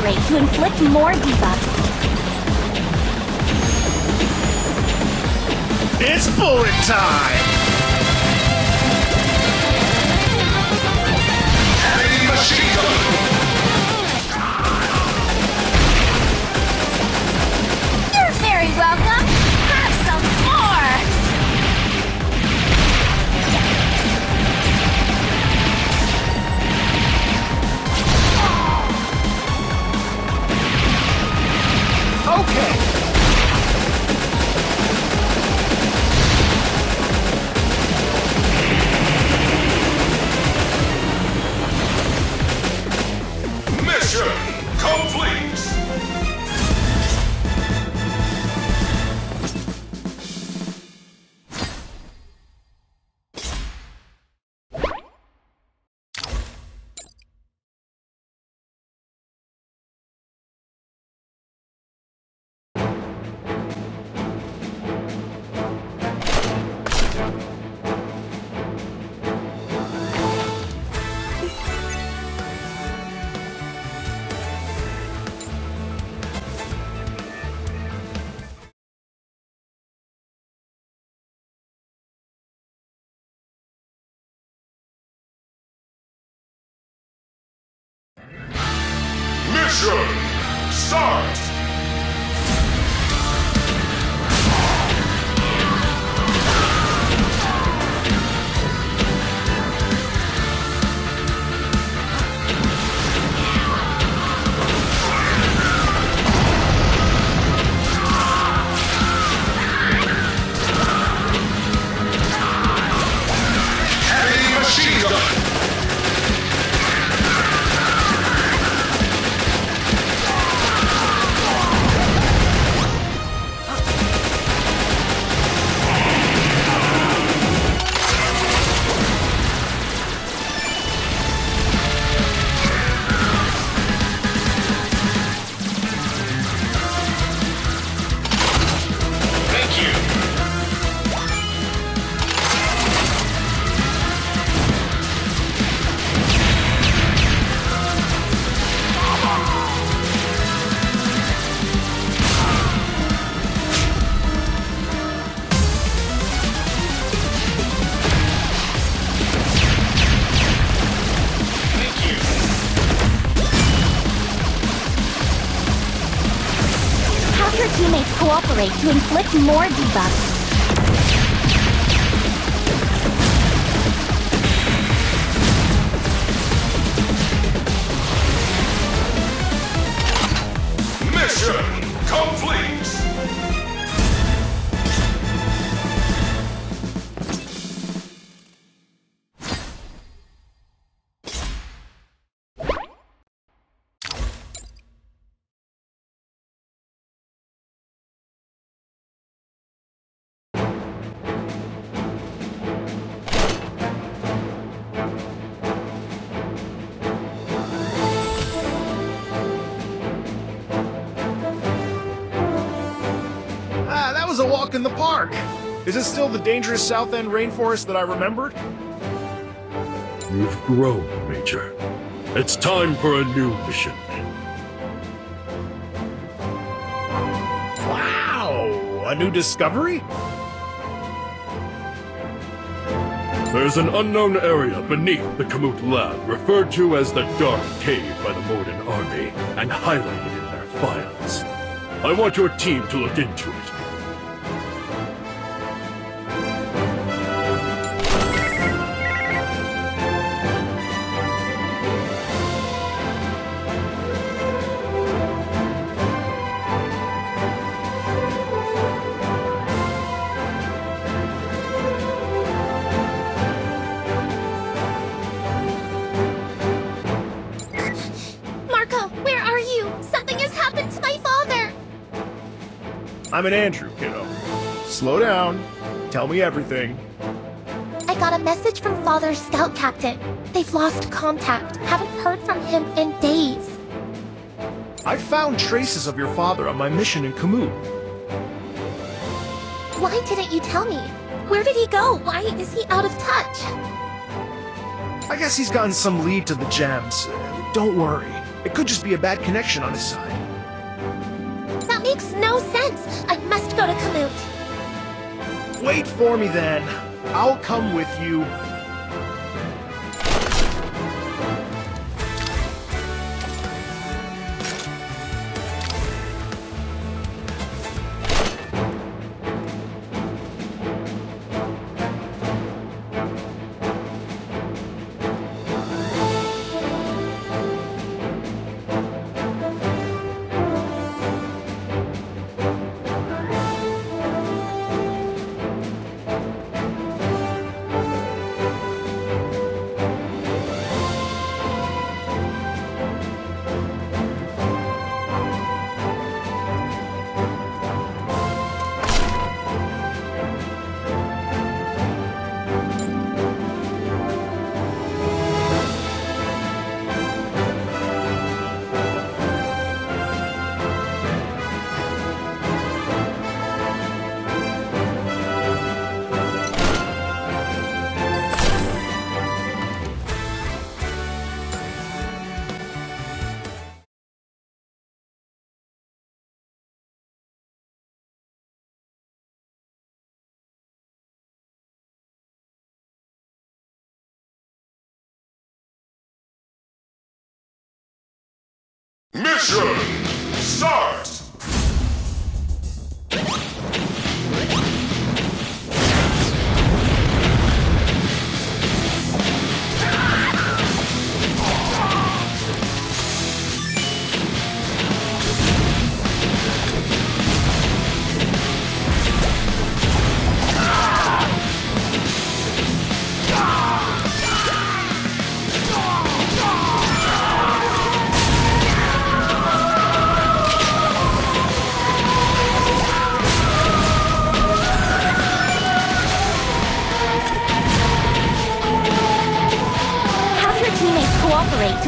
to inflict more debuffs. It's bullet time! Heavy machine gun! You're very welcome! Mission start! Your teammates cooperate to inflict more debuffs. Mission complete! In the park. Is it still the dangerous South End rainforest that I remembered? You've grown, Major. It's time for a new mission. Wow, a new discovery? There's an unknown area beneath the Kamut lab, referred to as the Dark Cave by the Morden Army, and highlighted in their files. I want your team to look into it. I'm an Andrew, kiddo. Slow down. Tell me everything. I got a message from Father's scout captain. They've lost contact. Haven't heard from him in days. I found traces of your father on my mission in Kamut. Why didn't you tell me? Where did he go? Why is he out of touch? I guess he's gotten some lead to the gems. Don't worry. It could just be a bad connection on his side. That makes no sense. I must go to Kamut. Wait for me then. I'll come with you. Mission start!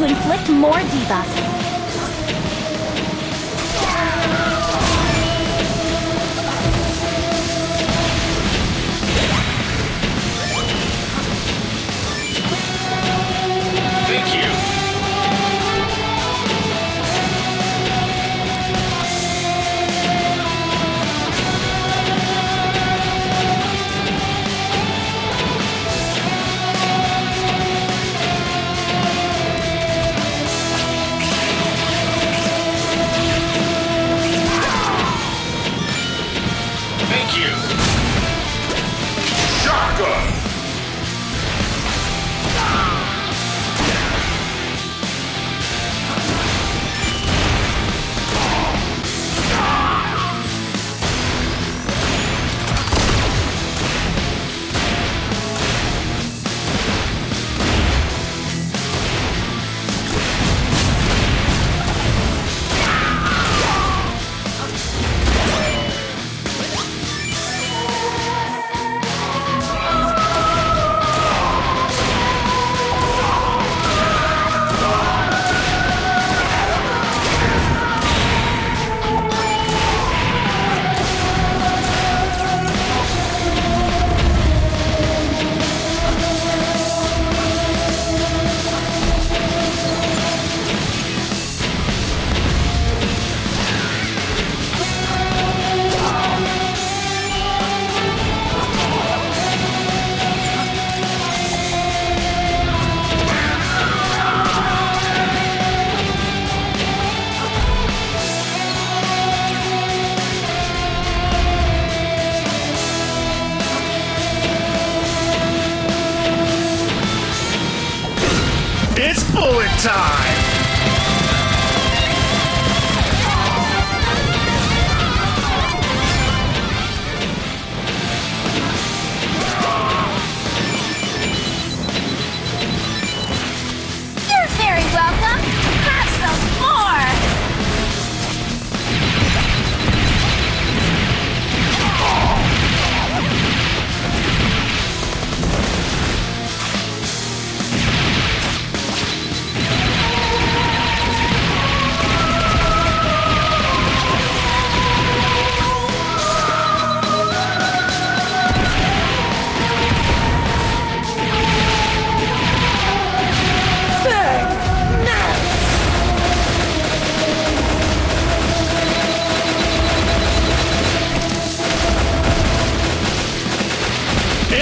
To inflict more debuffs.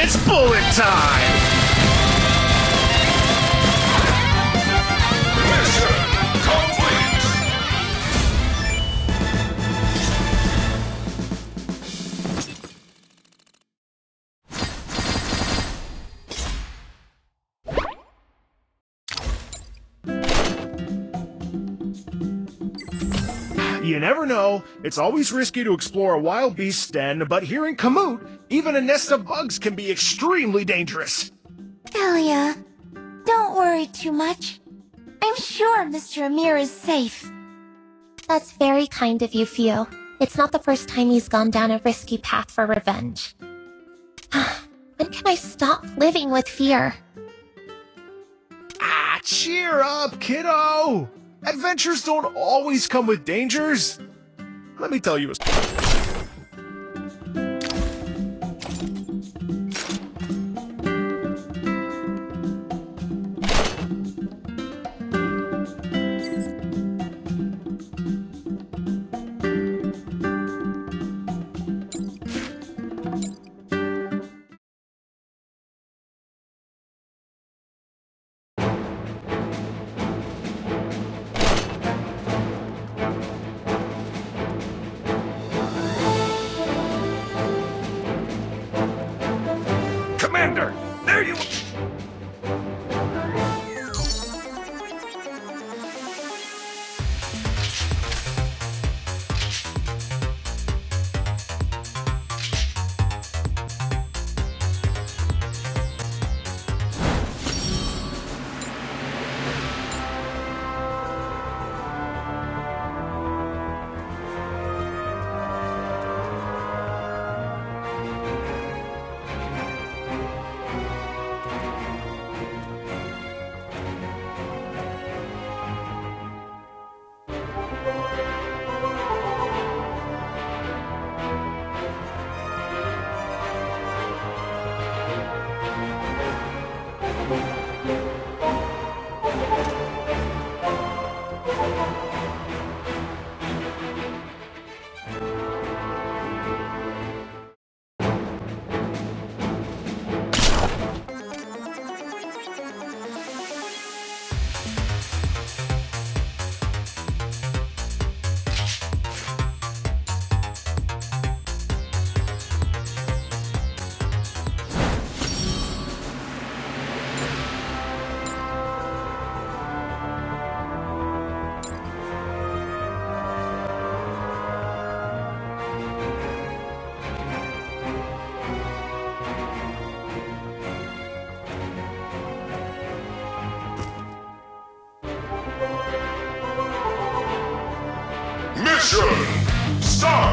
It's bullet time! You never know. It's always risky to explore a wild beast den, but here in Kamut, even a nest of bugs can be extremely dangerous. Elia, don't worry too much. I'm sure Mr. Amir is safe. That's very kind of you, Theo. It's not the first time he's gone down a risky path for revenge. when can I stop living with fear? Ah, cheer up, kiddo! Adventures don't always come with dangers. Let me tell you a Commander, Mission start!